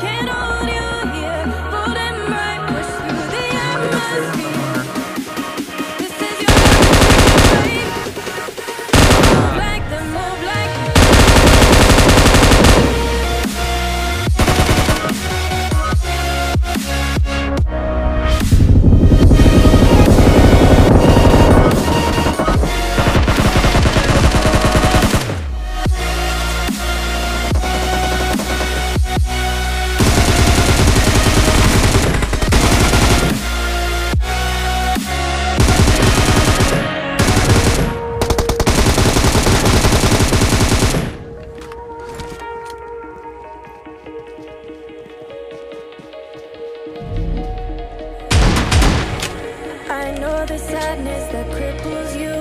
can the sadness that cripples you.